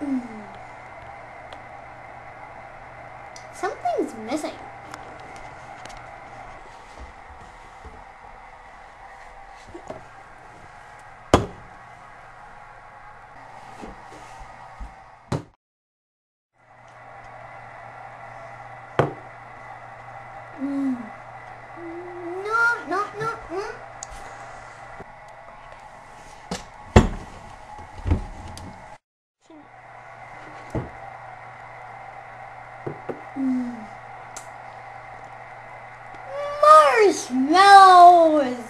Mm. Something's missing. smells.